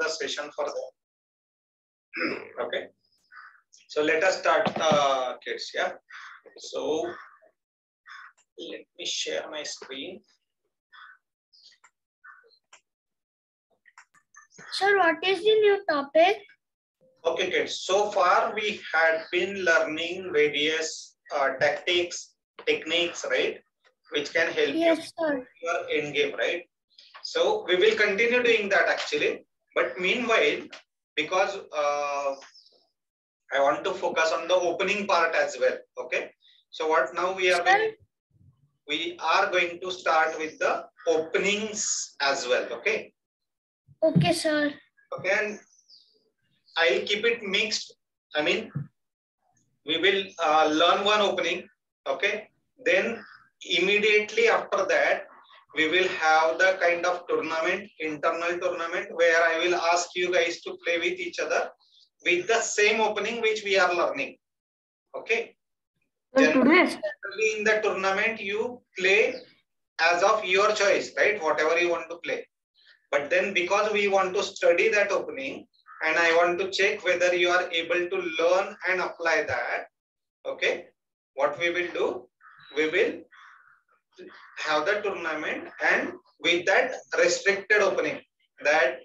the session for that. okay. So let us start, uh, kids. Yeah. So let me share my screen. Sir, what is the new topic? Okay, kids. So far we had been learning various uh, tactics, techniques, right? Which can help you Yes, sir. your end game, right? So we will continue doing that actually. But meanwhile, because uh, I want to focus on the opening part as well. Okay. So what now we are Sir, we are going to start with the openings as well. Okay. okay, sir. Okay. And I'll keep it mixed. I mean, we will uh, learn one opening. Okay. Then immediately after that, we will have the kind of tournament, internal tournament, where I will ask you guys to play with each other with the same opening which we are learning. Okay. Generally in the tournament, you play as of your choice, right? Whatever you want to play. But then because we want to study that opening and I want to check whether you are able to learn and apply that, okay, what we will do, we will have the tournament and with that restricted opening that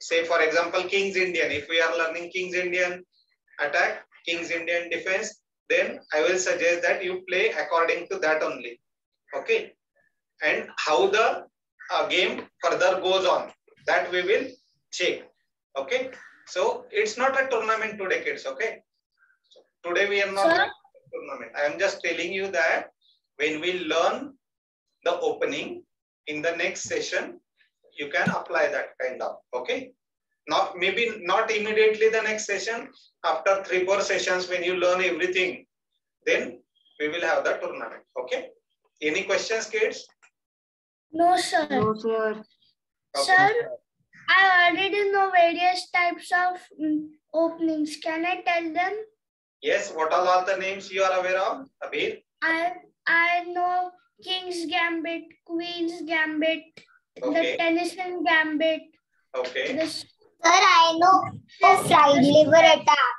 say for example king's indian if we are learning king's indian attack king's indian defense then i will suggest that you play according to that only okay? And how the uh, game further goes on that we will check okay? So it's not a tournament today kids okay? Today we are not Sir? tournament. I am just telling you that when we learn the opening in the next session you can apply that kind of okay not maybe not immediately the next session after three four sessions when you learn everything then we will have the tournament okay any questions kids No, sir. No, sir. Okay. Sir, I already know various types of mm, openings. Can I tell them? yes what are all the names you are aware of abir I I know King's Gambit, Queen's Gambit, the okay Tennison Gambit, okay the Sir, I know the Fried Liver attack.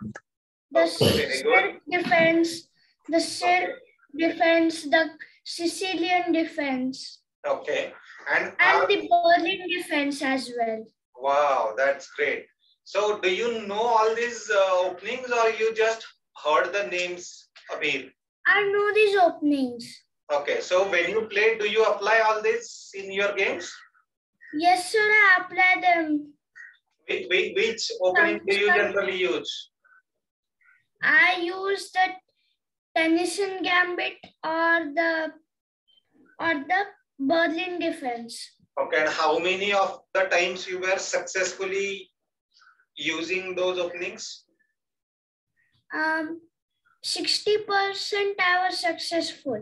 the Okay, very good. Silk defense, the Silk defense, the Sicilian defense, okay and and are- the Berlin defense as well. wow that's great so do you know all these uh, openings or you just heard the names abir I know these openings. Okay, so when you play, do you apply all this in your games? Yes, sir, I apply them. Which, which, which opening do you generally use? I use the Tennison Gambit or the or the Berlin defense. Okay, and how many of the times you were successfully using those openings? Um, 60% I was successful.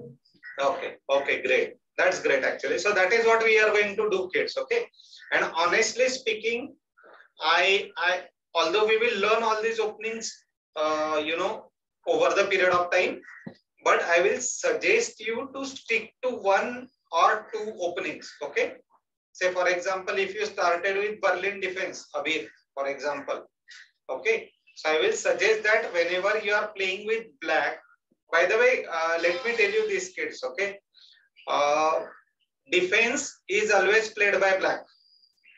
Okay, okay, great. That's great actually. So that is what we are going to do, kids. Okay, and honestly speaking, I, I, although we will learn all these openings, uh, you know, over the period of time, but I will suggest you to stick to one or two openings. Okay. Say for example, if you started with Berlin defense, Abir, for example. Okay. So I will suggest that whenever you are playing with black, by the way, uh, let me tell you this kids, okay? Uh, defense is always played by black,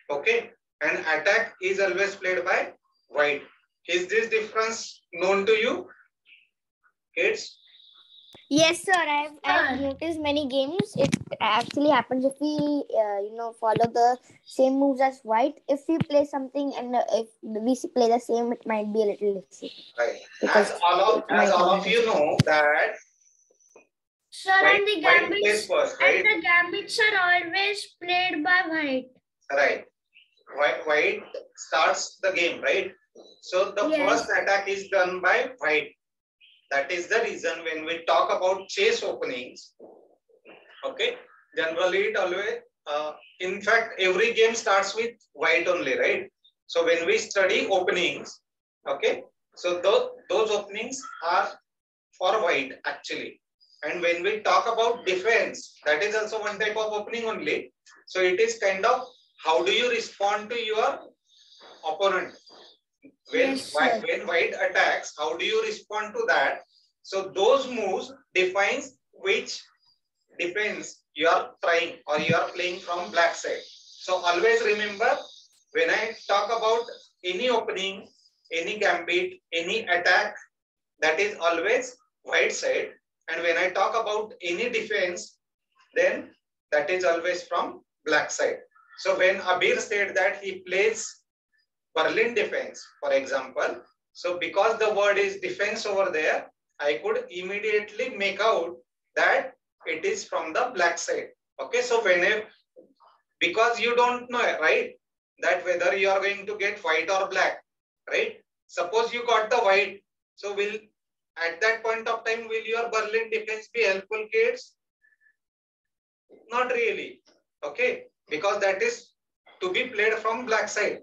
okay? And attack is always played by white. Is this difference known to you, kids? Yes, sir. I've, I've noticed many games. It actually happens if we, uh, you know, follow the same moves as white. If we play something and uh, if we play the same, it might be a little risky. Right. Because As all of, as all of you know that Sir, white, and the white gambits first, and the gambits are always played by white. Right. White, white starts the game, right? So the Yes. first attack is done by white. That is the reason when we talk about chase openings, okay, generally it always, uh, in fact, every game starts with white only, right? So when we study openings, okay, so those, those openings are for white actually. And when we talk about defense, that is also one type of opening only. So it is kind of how do you respond to your opponent. When, Yes, white, when white attacks, how do you respond to that? So those moves defines which defense you are trying or you are playing from black side. So always remember when I talk about any opening, any gambit, any attack, that is always white side. And when I talk about any defense, then that is always from black side. So when Abir said that he plays Berlin defense, for example, so because the word is defense over there, I could immediately make out that it is from the black side. Okay, so whenever, because you don't know, right, that whether you are going to get white or black, right? Suppose you got the white, so will at that point of time, will your Berlin defense be helpful, kids? Not really, okay, because that is to be played from black side.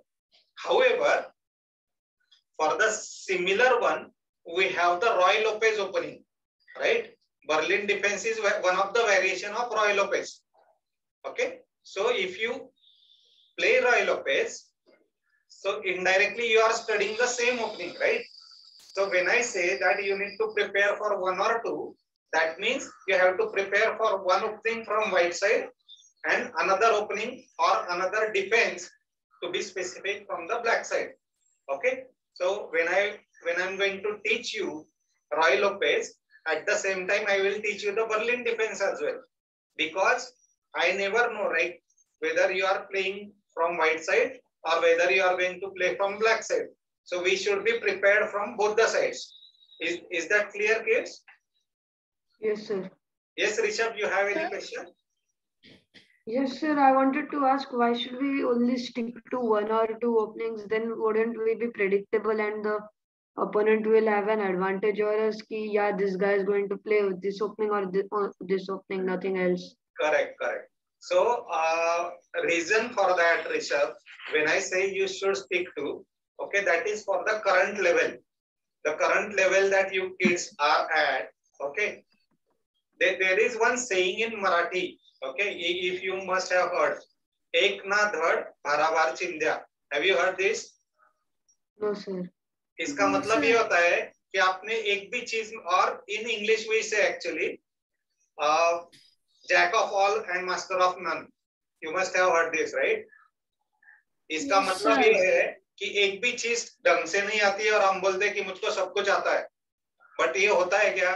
However, for the similar one, we have the Ruy Lopez opening, right? Berlin defense is one of the variation of Ruy Lopez. Okay, so if you play Ruy Lopez, so indirectly you are studying the same opening, right? So when I say that you need to prepare for one or two, that means you have to prepare for one opening from white side and another opening or another defense to be specific from the black side. Okay. So when I when I'm going to teach you Ruy Lopez, at the same time I will teach you the Berlin defense as well. Because I never know, right, whether you are playing from white side or whether you are going to play from black side. So we should be prepared from both the sides. Is, is that clear, kids? Yes, sir. Yes, Rishabh, you have any Sir? question? Yes, sir. I wanted to ask why should we only stick to one or two openings? Then wouldn't we be predictable and the opponent will have an advantage over us? Ki, yeah, this guy is going to play with this opening or this, or this opening, nothing else. Correct, correct. So, uh, reason for that, Rishabh, when I say you should stick to, okay, that is for the current level. The current level that you kids are at, okay. There, there is one saying in Marathi, okay, if you must have heard, Ek na dhad, bharabar chindya. Have you heard this? No, sir. इसका No, मतलब. ये होता है कि आपने एक भी चीज़ और in English we say actually jack of all and master of none you must have heard this right इसका Yes, मतलब sir. ये है कि एक भी चीज़ ढंग से नहीं आती है और हम बोलते हैं कि मुझको सब कुछ आता है बट ये होता है क्या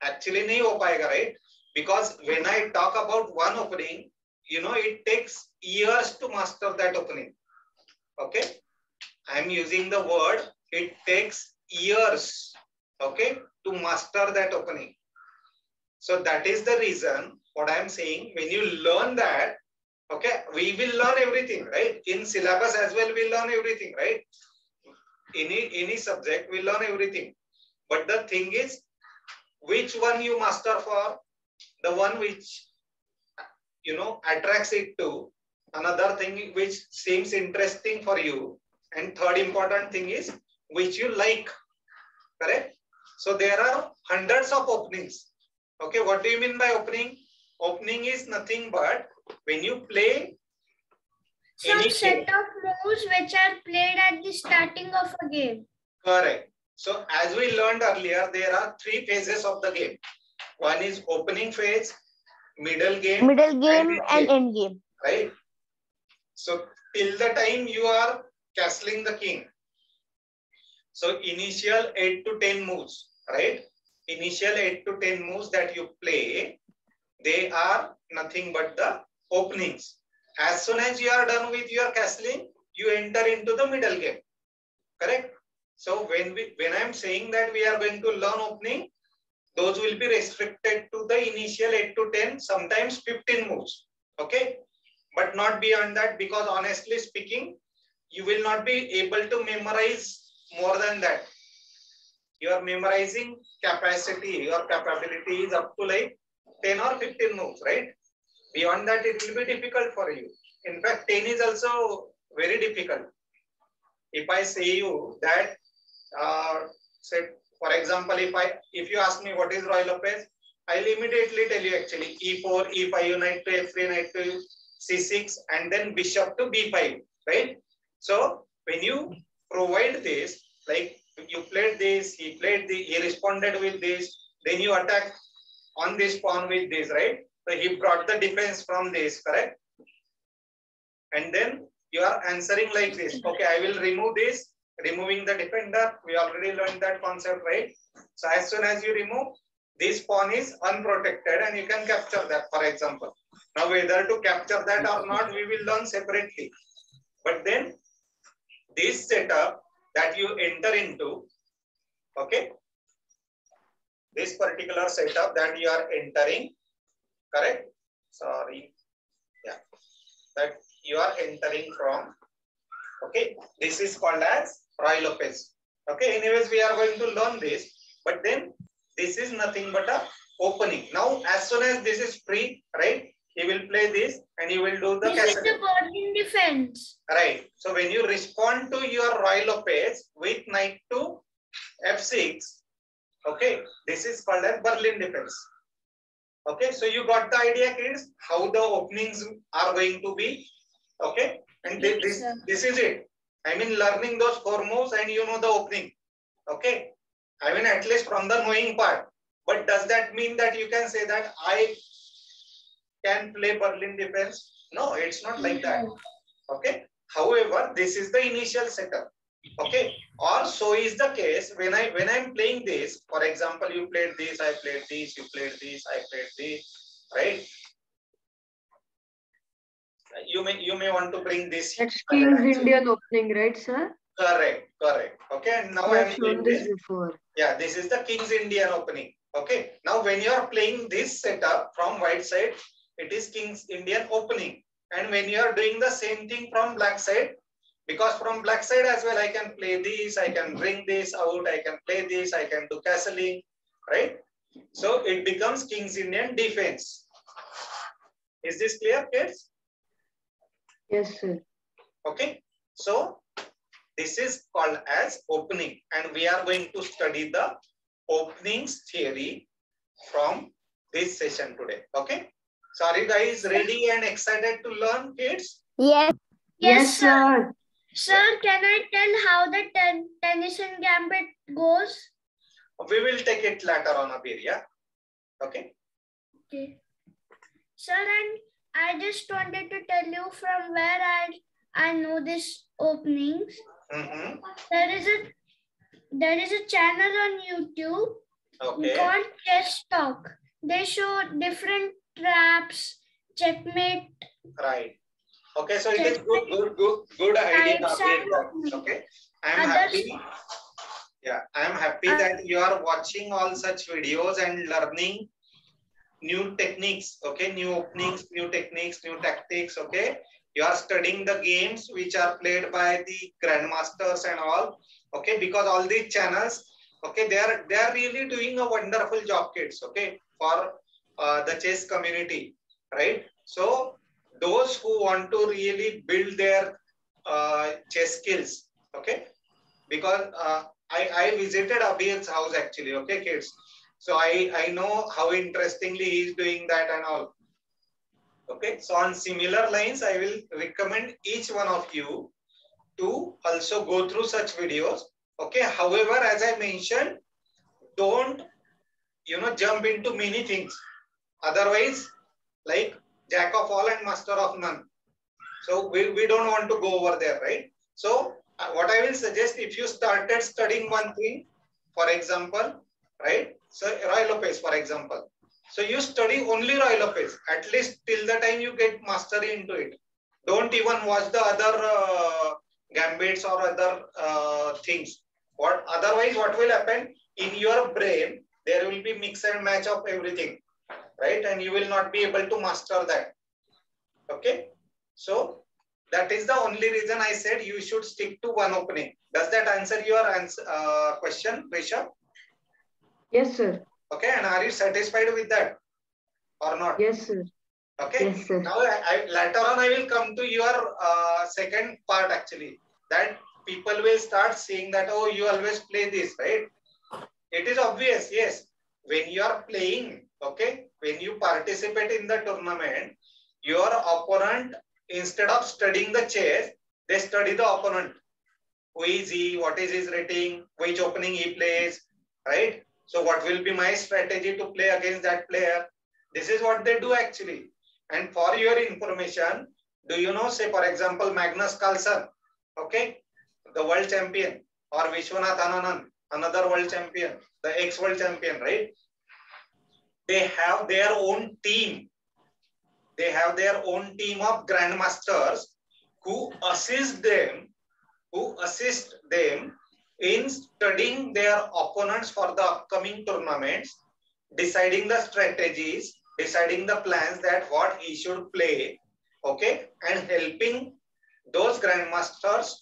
एक्चुअली नहीं हो पाएगा right Because when I talk about one opening, you know, it takes years to master that opening. Okay. I'm using the word, it takes years, okay, to master that opening. So that is the reason what I'm saying, when you learn that, okay, we will learn everything, right? In syllabus as well, we learn everything, right? Any, any subject, we learn everything. But the thing is, which one you master for? The one which you know attracts it to another thing which seems interesting for you. And third important thing is which you like correct? So there are hundreds of openings. Okay what do you mean by opening? Opening is nothing but when you play Some set of moves which are played at the starting of a game. correct. So as we learned earlier there are three phases of the game one is opening phase middle game Middle game and game. end game. right? So till the time you are castling the king. So initial 8 to 10 moves, right? Initial 8 to 10 moves that you play, they are nothing but the openings. As soon as you are done with your castling, you enter into the middle game. Correct? So when we when I'm saying that we are going to learn opening, those will be restricted to the initial 8 to 10, sometimes 15 moves. Okay? but not beyond that because honestly speaking you will not be able to memorize more than that your memorizing capacity your capability is up to like 10 or 15 moves right beyond that it will be difficult for you in fact 10 is also very difficult if i say you that uh, say for example if i if you ask me what is ruy lopez i'll immediately tell you actually e4 e5 knight to f3 knight to c6 and then bishop to b5 right so when you provide this, like you played this, he played the, he responded with this, then you attack on this pawn with this, right? So he brought the defense from this, correct? And then you are answering like this. Okay, I will remove this, removing the defender. We already learned that concept, right? So as soon as you remove, this pawn is unprotected and you can capture that, for example. Now whether to capture that or not, we will learn separately. But then this setup that you enter into, okay, this particular setup that you are entering, correct? Sorry, yeah, that you are entering from, okay, this is called as Ruy Lopez. Okay, anyways, we are going to learn this, but then this is nothing but a opening. Now, as soon as this is free, right, he will play this and he will do the This is cassette. the Berlin defense. Right. So when you respond to your Ruy Lopez with knight to f6, okay, this is called as Berlin defense. Okay, so you got the idea, kids, how the openings are going to be. Okay, and Yes, this, sir. this is it. I mean, learning those four moves and you know the opening. Okay, I mean, at least from the knowing part. But does that mean that you can say that I can play Berlin defense? No, it's not like that. Okay. However, this is the initial setup. Okay. Or so is the case when I when I'm playing this. For example, you played this, I played this, you played this, I played this, right? You may you may want to bring this. That's King's Indian opening, right, sir? Correct, correct. Okay, and now I'm have shown this before. Yeah, this is the King's Indian opening. Okay. Now, when you are playing this setup from white side, it is King's Indian opening. And when you are doing the same thing from black side, because from black side as well, I can play this, I can bring this out, I can play this, I can do castling, right? So it becomes King's Indian defense. Is this clear, kids? Yes, sir. Okay. So this is called as opening and we are going to study the openings theory from this session today. Okay. So are you guys ready and excited to learn kids? Yes. Yes, sir. sir. Sir, can I tell how the ten Tennison Gambit goes? We will take it later on Abir, yeah? Okay. Okay. Sir, and I just wanted to tell you from where I I know this openings. Mm-hmm. There is a there is a channel on YouTube Okay. called Chess Talk. They show different traps, checkmate. Right. Okay, so it is good, good, good, good idea. Types Abir, and that- Okay. I am happy. Yeah, I am happy that you are watching all such videos and learning new techniques. Okay, new openings, new techniques, new tactics. Okay, you are studying the games which are played by the grandmasters and all. Okay, because all these channels, okay, they are they are really doing a wonderful job, kids. Okay, for uh, the chess community, right? So those who want to really build their uh, chess skills, okay, because uh, I, I visited Abir's house actually, okay, kids. So I, I know how interestingly he's doing that and all. Okay, so on similar lines, I will recommend each one of you to also go through such videos. Okay, however, as I mentioned, don't you know jump into many things. Otherwise, like jack of all and master of none. So we, we don't want to go over there, right? So uh, what I will suggest, if you started studying one thing, for example, right? So Ruy Lopez, for example. So you study only Ruy Lopez, at least till the time you get mastery into it. Don't even watch the other uh, gambits or other uh, things. What otherwise, what will happen in your brain? There will be mix and match of everything, right? And you will not be able to master that. Okay, so that is the only reason I said you should stick to one opening. Does that answer your answer, uh, question, Rishabh? Yes, sir. Okay, and are you satisfied with that or not? Yes, sir. Okay. Yes, sir. Now, I, I, later on, I will come to your uh, second part actually. That people will start seeing that, oh, you always play this, right? It is obvious, yes. When you are playing, okay, when you participate in the tournament, your opponent, instead of studying the chess, they study the opponent. who is he, what is his rating, which opening he plays, right? So what will be my strategy to play against that player? This is what they do actually. And for your information, do you know, say for example, Magnus Carlsen, okay, the world champion, or Vishwanath Anand, another world champion, the ex-world champion, right? They have their own team. They have their own team of grandmasters who assist them, who assist them in studying their opponents for the upcoming tournaments, deciding the strategies, deciding the plans that what he should play, okay, and helping those grandmasters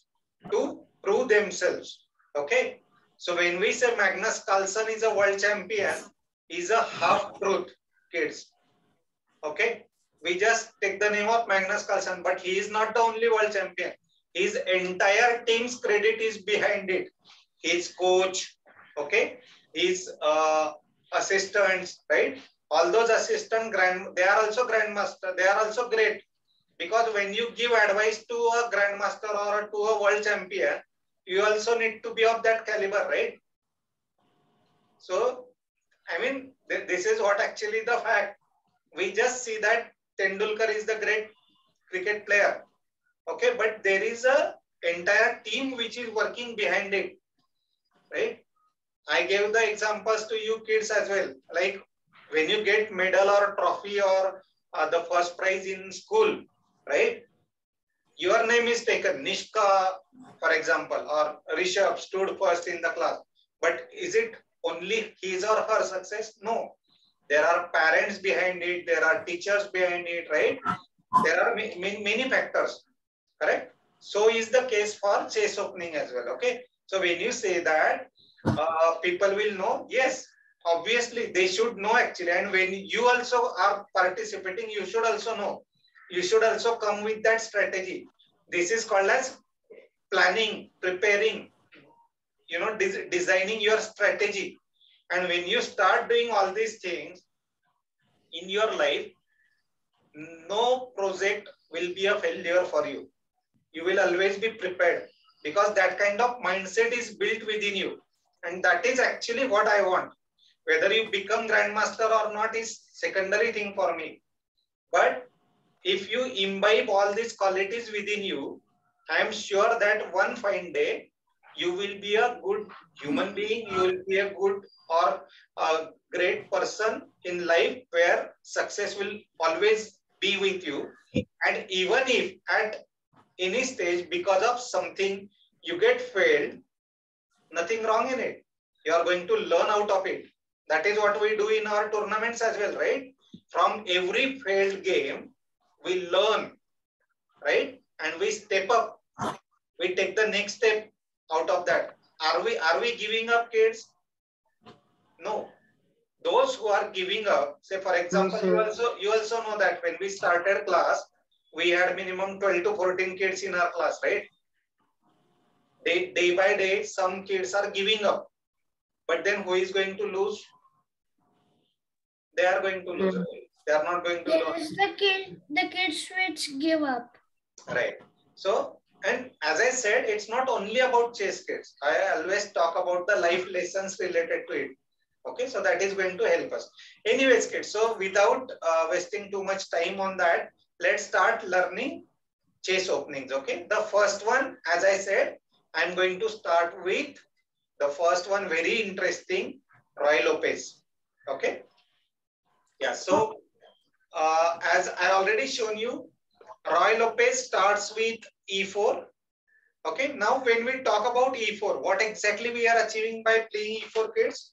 to prove themselves, okay. So when we say Magnus Carlsen is a world champion, he's a half truth, kids, okay. We just take the name of Magnus Carlsen, but he is not the only world champion. His entire team's credit is behind it. His coach, okay, his uh, assistants, right? All those assistant grand, they are also grandmaster. They are also great because when you give advice to a grandmaster or to a world champion, you also need to be of that caliber, right? So, I mean, th this is what actually the fact. We just see that Tendulkar is the great cricket player. Okay, but there is a entire team which is working behind it. Right? I gave the examples to you kids as well. Like when you get medal or trophy or uh, the first prize in school, right? Your name is taken, Nishka, for example, or Rishabh stood first in the class. But is it only his or her success? No. There are parents behind it, there are teachers behind it, right? There are many, many factors, correct? So is the case for chase opening as well, okay? So when you say that, uh, people will know, yes, obviously they should know actually. And when you also are participating, you should also know. You should also come with that strategy. This is called as planning, preparing, you know, des designing your strategy. And when you start doing all these things in your life, no project will be a failure for you. You will always be prepared because that kind of mindset is built within you. And that is actually what I want. Whether you become grandmaster or not is secondary thing for me. But if you imbibe all these qualities within you, I am sure that one fine day you will be a good human being, you will be a good or a great person in life where success will always be with you. And even if at any stage, because of something you get failed, nothing wrong in it. You are going to learn out of it. That is what we do in our tournaments as well, right? From every failed game, we learn, right? And we step up. We take the next step out of that. Are we are we giving up, kids? No. Those who are giving up, say for example, you also you also know that when we started class, we had minimum 12 to 14 kids in our class, right? Day, day by day, some kids are giving up. But then who is going to lose? They are going to lose. Right? They are not going to lose. the kid, the kids which give up. Right. So, and as I said, it's not only about chess kids. I always talk about the life lessons related to it. Okay, so that is going to help us. Anyways, kids, so without uh, wasting too much time on that, let's start learning chase openings. Okay, the first one, as I said, I'm going to start with the first one, very interesting, Ruy Lopez. Okay. Yeah, so uh, as I already shown you, Ruy Lopez starts with E4. Okay, now when we talk about E4, what exactly we are achieving by playing E4 kids?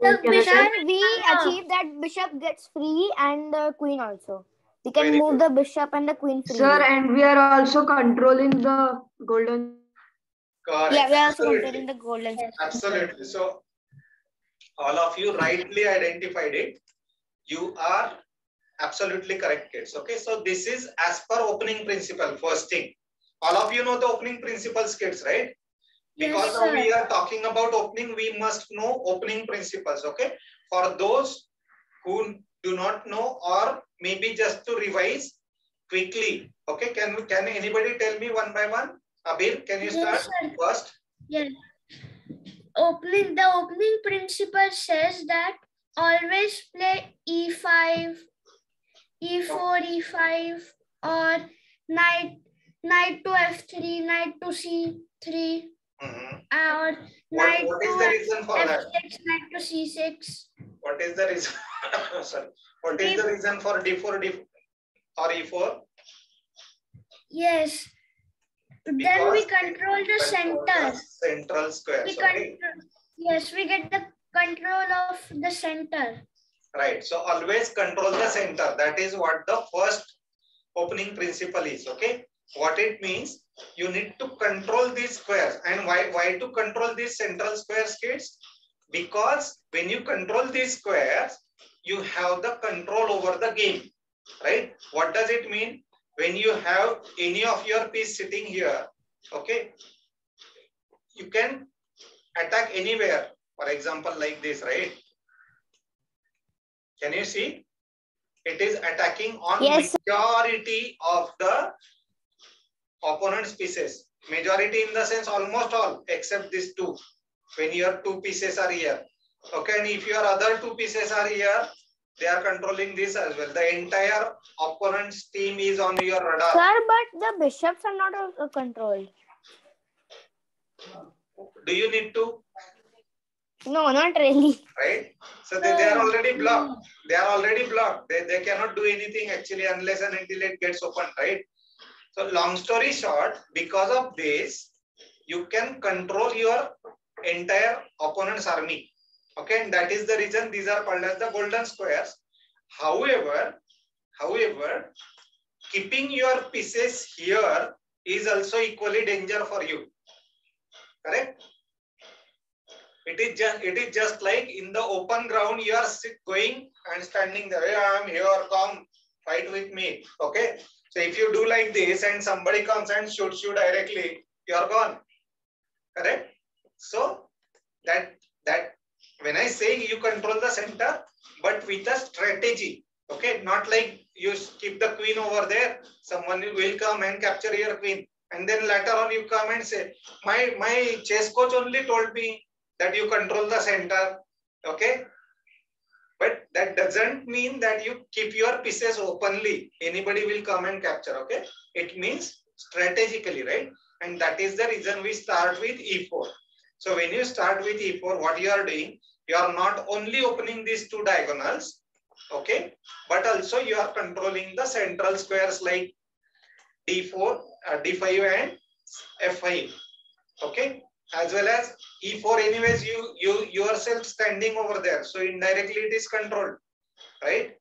The bishop, we achieve that bishop gets free and the queen also. We can Very move good. the bishop and the queen free. Sir, and we are also controlling the golden. Correct. Yeah, we are also Absolutely. controlling the golden. Absolutely. So, all of you rightly identified it. You are absolutely correct, kids. Okay, so this is as per opening principle, first thing. All of you know the opening principles, kids, right? Because yes, we are talking about opening, we must know opening principles, okay? For those who do not know or maybe just to revise quickly, okay? Can, can anybody tell me one by one? Abir, can you start sir. first? Yes. Opening the opening principle says that always play E e5, e4, e5, or knight knight to f3, knight to c3, Mhm. or What, knight what is to the reason for that? f6, knight to c6. What is the reason? Sorry. What is the reason for D4, D or E E4? Yes. Then we control the Control center. the Central square. We control. Yes, we get the control of the center. Right. So always control the center. That is what the first opening principle is. Okay. What it means, you need to control these squares. And why, why to control these central squares, kids? Because when you control these squares, you have the control over the game. Right? What does it mean? When you have any of your piece sitting here, okay, you can attack anywhere. For example, like this, right? Can you see? It is attacking on Yes, majority of the opponent's pieces. Majority in the sense almost all except these two. When your two pieces are here. Okay, and if your other two pieces are here, they are controlling this as well. The entire opponent's team is on your radar. Sir, but the bishops are not controlled. Do you need to? No, not really. Right? So they, they are already hmm. blocked. They are already blocked. They, they cannot do anything actually unless and until it gets opened, right? So long story short, because of this, you can control your entire opponent's army. Okay, and that is the reason these are called as the golden squares. However, however, keeping your pieces here is also equally danger for you. Correct? It is just it is just like in the open ground, you are going and standing there. "Hey, I am here, come fight with me. Okay. So if you do like this and somebody comes and shoots you directly, you are gone. Correct? So that that when I say you control the center, but with a strategy. Okay, not like you keep the queen over there, someone will come and capture your queen. And then later on you come and say, my my chess coach only told me that you control the center. Okay. But that doesn't mean that you keep your pieces openly. Anybody will come and capture. Okay. It means strategically, right? And that is the reason we start with E4. So when you start with E4, what you are doing, you are not only opening these two diagonals, okay, but also you are controlling the central squares like D4, uh, D5 and F5, okay, as well as E4 anyways, you, you yourself standing over there. So indirectly it is controlled, right?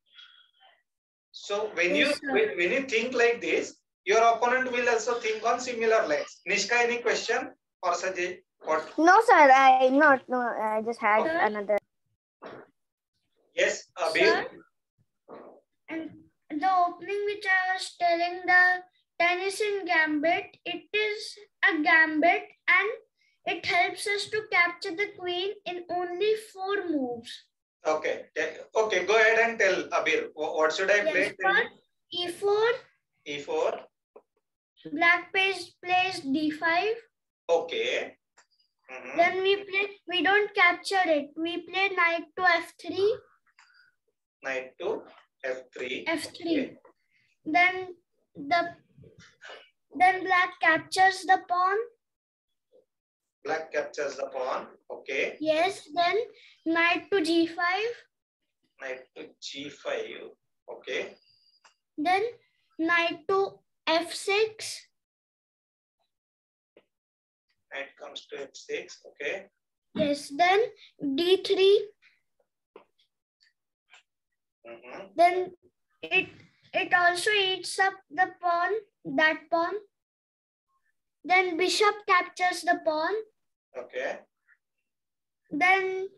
So when you, Yes, sir. when, when you think like this, your opponent will also think on similar lines. Nishka, any question or Sajay? What? No, sir, I not. No, I just had Sir? another. Yes, uh, Abir. And the opening which I was telling the Tennison gambit, it is a gambit and it helps us to capture the queen in only four moves. Okay. Okay. Go ahead and tell Abir. What should I play? Yes, first e4, E4. black plays plays d5. Okay. Mhm. Then we play, we don't capture it. We play knight to f3, Knight to F3. f3. Okay. Then the then black captures the pawn. Black captures the pawn. Okay. Yes. Then knight to g5. Knight to G5. Okay. Then knight to f6. Knight comes to F6. Okay. Yes. Then d3. Mhm. Then it it also eats up the pawn. That pawn. Then bishop captures the pawn. Okay. Then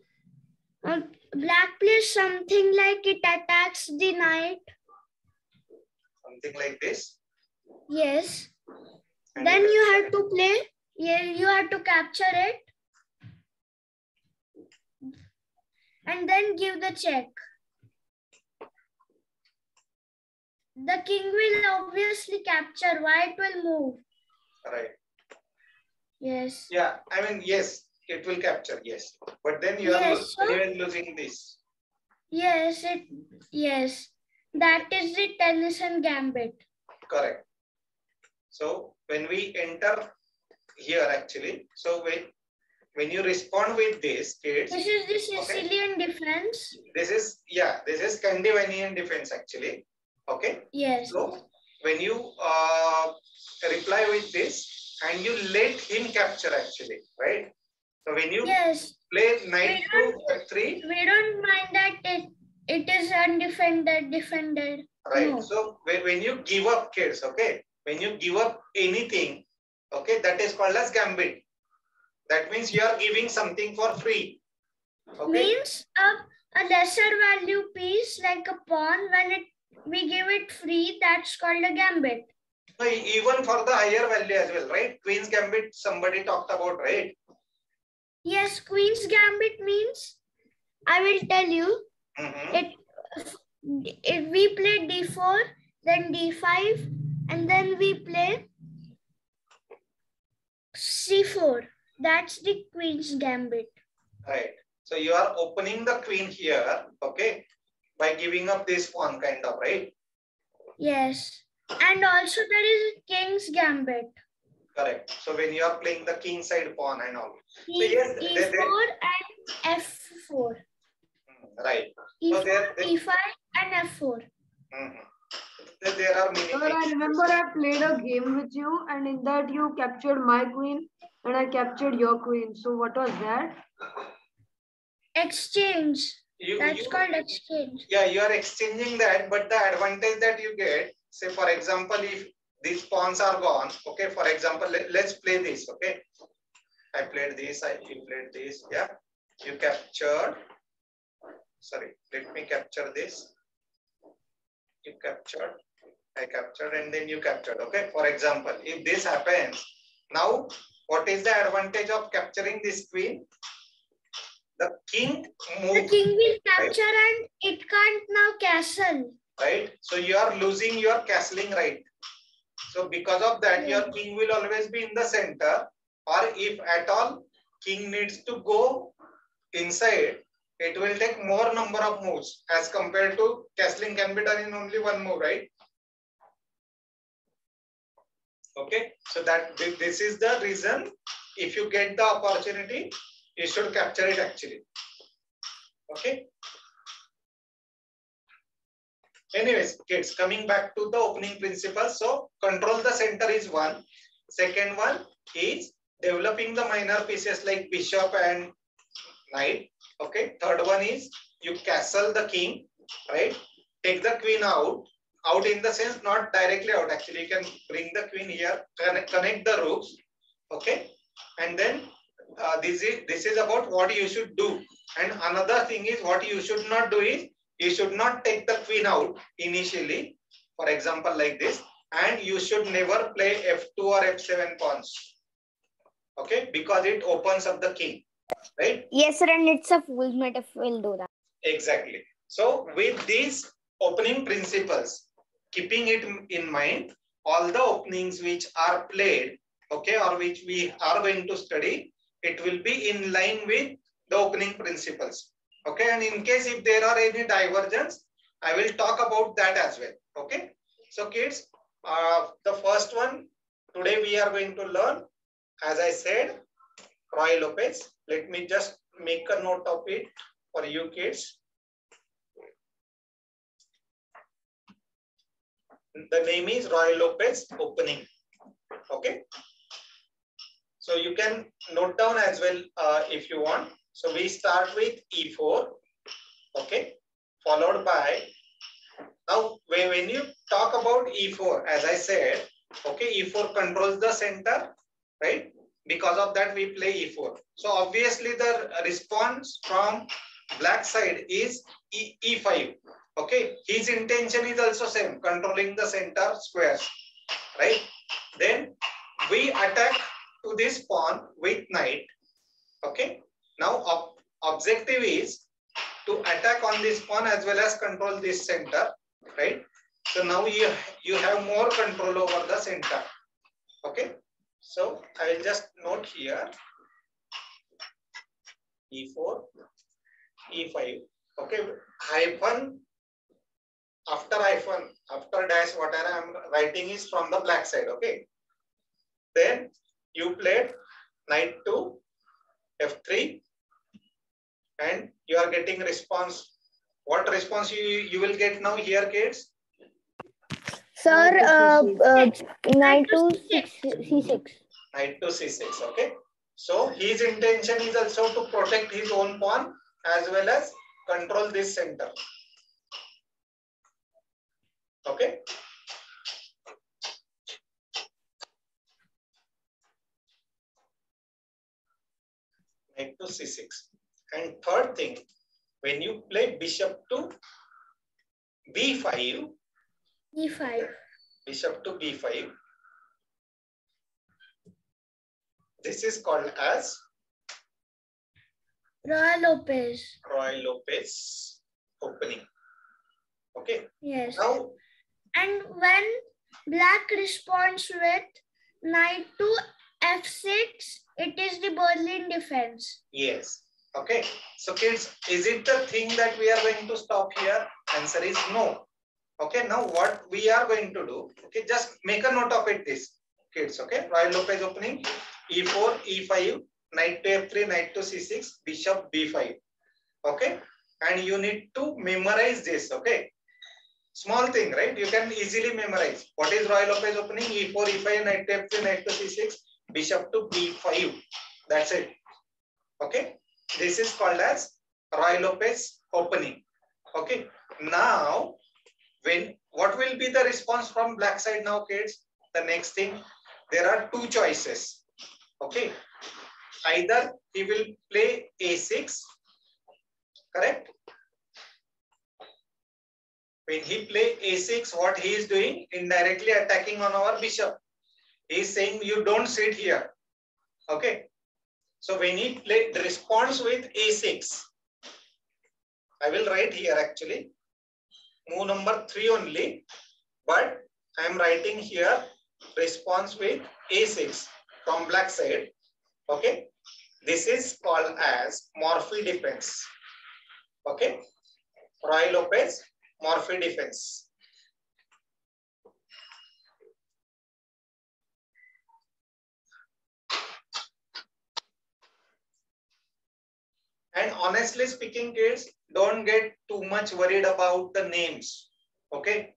uh, black plays something like it attacks the knight. Something like this. Yes. And Then you have to play. Yeah, you have to capture it. And then give the check. The king will obviously capture. White will move. Right. Yes. Yeah, I mean, yes, it will capture, yes. But then you are Yes, lo- sir. you are losing this. Yes, it yes. That is the Tennison gambit. Correct. So when we enter here actually, so when, when you respond with this, kids, This is the Sicilian defense. this is, yeah, this is Scandinavian defense actually. Okay. Yes. So when you uh, reply with this and you let him capture actually, right? So when you Yes. play knight to f3, We don't mind that it it is undefended, defended. right? No. So when, when you give up kids, okay, when you give up anything, okay, that is called as gambit. That means you are giving something for free. Okay. Means a, a lesser value piece like a pawn when it we give it free, that's called a gambit. So even for the higher value as well, right? Queen's gambit somebody talked about, right? Yes, Queen's Gambit means I will tell you Mhm. it if we play d4, then d5, and then we play c4. That's the Queen's Gambit. Right. So you are opening the queen here, okay, by giving up this pawn kind of, right? Yes. And also there is King's Gambit. Correct. So when you are playing the king side pawn and all. E, yes, they- they- E4 and F4. Mhm. Right. E4, So there- there- E5 and F4. Mhm. There- There are many Sir, I remember I played a game with you, and in that you captured my queen, and I captured your queen. So what was that? Exchange. You, That's you- called exchange. yeah, you are exchanging that, but the advantage that you get, say for example, if these pawns are gone, okay, for example, let, let's play this, okay. I played this, I you played this, yeah. You captured, sorry, let me capture this. You captured, I captured, and then you captured, okay. For example, if this happens, now what is the advantage of capturing this queen? The king The king will capture and it can't now castle. right? So you are losing your castling right. So because of that, your king will always be in the center, or if at all king needs to go inside, it will take more number of moves as compared to castling can be done in only one move, right? Okay, so that this is the reason. If you get the opportunity, you should capture it actually. Okay. Anyways, kids, coming back to the opening principle. So control the center is one. Second one is developing the minor pieces like bishop and knight. Okay. Third one is you castle the king, right? Take the queen out. Out in the sense, not directly out. Actually, you can bring the queen here, connect, connect the rooks. Okay. And then uh, this is this is about what you should do. And another thing is what you should not do is you should not take the queen out initially, for example, like this, and you should never play f2 or f7 pawns. Okay, because it opens up the king, right? Yes, sir, and it's a fool's mate if we'll do that. Exactly. So with these opening principles, keeping it in mind, all the openings which are played, okay, or which we are going to study, it will be in line with the opening principles. Okay, and in case if there are any divergence, I will talk about that as well. Okay, so kids, uh, the first one today we are going to learn, as I said, Ruy Lopez. Let me just make a note of it for you kids. The name is Ruy Lopez opening. Okay. So you can note down as well uh, if you want. So we start with E4. Okay. Followed by, now when, you talk about E4, as I said, okay, E4 controls the center, right? Because of that, we play E4. So obviously the response from black side is E, E5. Okay, his intention is also same, controlling the center squares, right? Then we attack to this pawn with knight. Okay, now ob objective is to attack on this pawn as well as control this center, right? So now you, you have more control over the center. Okay, So I will just note here E4, E5. Okay, hyphen after hyphen, after dash, whatever I'm writing is from the black side. Okay. Then you played knight to F3 and you are getting response. What response you, you will get now here, kids? Sir, uh, uh, knight to six. c6. Knight to C6. Okay. So his intention is also to protect his own pawn as well as control this center. Okay. Knight to C6. And third thing, when you play bishop to B5, b5, bishop to B5, this is called as Ruy Lopez. Ruy Lopez opening. Okay. Yes. Now, And when black responds with knight to f6, it is the Berlin defense. yes. Okay. So kids, is it the thing that we are going to stop here? Answer is no. Okay. Now what we are going to do? Okay. Just make a note of it. This kids. Okay. Ruy Lopez opening e4, e5, knight to f3, knight to c6, bishop b5. Okay. And you need to memorize this. Okay. Small thing, right? You can easily memorize. What is Ruy Lopez opening? E4, E5, knight to F3, knight to C6, bishop to B5. That's it. Okay. This is called as Ruy Lopez opening. Okay. Now, when what will be the response from black side now, kids? The next thing, there are two choices. Okay. Either he will play A6, correct? When he play a6 what he is doing indirectly attacking on our bishop. He is saying you don't sit here. Okay. So when he play responds with a6 i will write here actually. Move number 3 only but i am writing here response with a6 from black side. Okay. This is called as morphy defense. Okay. Ruy lopez morphy defense. And honestly speaking, kids, don't get too much worried about the names. Okay.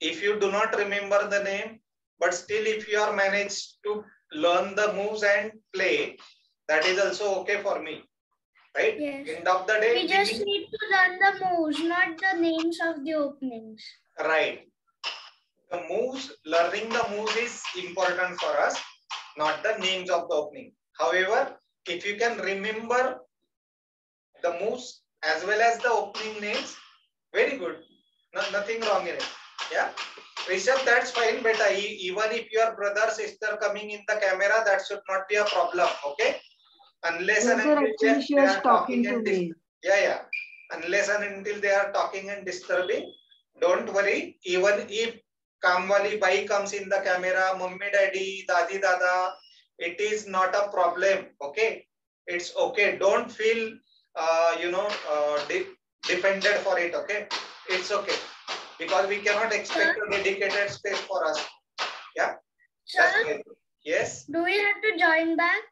If you do not remember the name, but still if you are managed to learn the moves and play, that is also okay for me. Right? Yes. End of the day, We just need to learn the moves, not the names of the openings. Right. The moves, learning the moves is important for us, not the names of the opening. However, if you can remember the moves as well as the opening names, very good. No, nothing wrong in it. Yeah. Rishabh, that's fine, beta. Even if your brother, sister coming in the camera, that should not be a problem. Okay. Unless No, and until they- actually she they was are talking to and dis- me. yeah, yeah. Unless and until they are talking and disturbing, don't worry. Even if Kamwali Bai comes in the camera, Mummy Daddy, Dadi Dada, it is not a problem. Okay. It's okay. Don't feel, uh, you know, uh, de defended for it. Okay. It's okay. Because we cannot expect a dedicated space for us. Yeah. Sir. Yes. do we have to join back?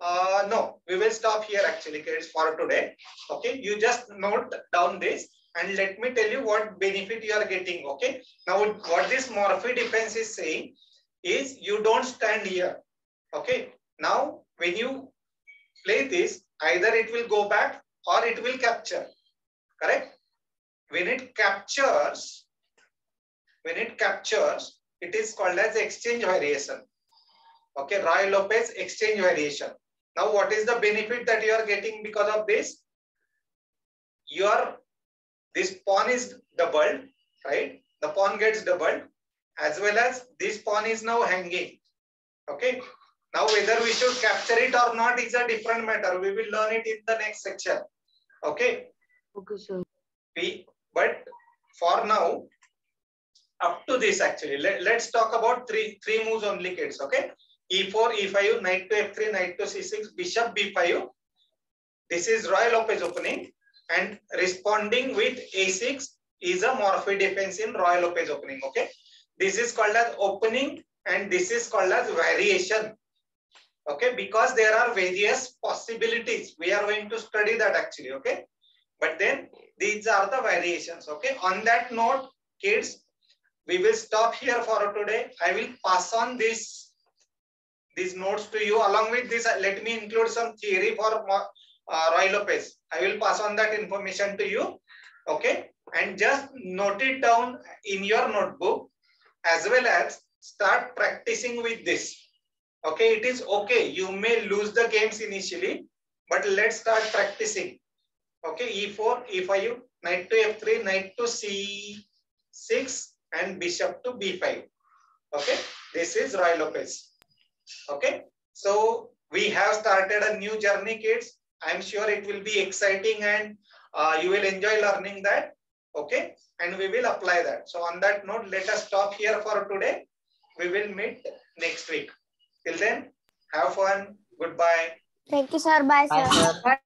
Uh, no, we will stop here actually kids for today. Okay, you just note down this and let me tell you what benefit you are getting. Okay, now what this morphy defense is saying is you don't stand here. Okay, now when you play this, either it will go back or it will capture. Correct? When it captures, when it captures, it is called as exchange variation. Okay, Ruy Lopez exchange variation. Now, what is the benefit that you are getting because of this? Your this pawn is doubled, right? The pawn gets doubled, as well as this pawn is now hanging. Okay. Now, whether we should capture it or not is a different matter. We will learn it in the next section. Okay. Okay, sir. We, but for now, up to this actually. Let, let's talk about three three moves only kids. Okay. E4, E5, knight to F3, knight to C6, bishop B5. This is Ruy Lopez opening and responding with A6 is a Morphy defense in Ruy Lopez opening. Okay. This is called as opening and this is called as variation. Okay. Because there are various possibilities. We are going to study that actually. Okay. But then these are the variations. Okay. On that note, kids, we will stop here for today. I will pass on this these notes to you. Along with this, let me include some theory for uh, Ruy Lopez. I will pass on that information to you. Okay. And just note it down in your notebook as well as start practicing with this. Okay. It is okay. You may lose the games initially, but let's start practicing. Okay. E4, E5, knight to F3, knight to C6 and bishop to B5. Okay. This is Ruy Lopez. Okay. So we have started a new journey, kids. I'm sure it will be exciting and uh, you will enjoy learning that. Okay. And we will apply that. So on that note, let us stop here for today. We will meet next week. Till then, have fun. Goodbye. Thank you, sir. Bye, sir. Bye, sir.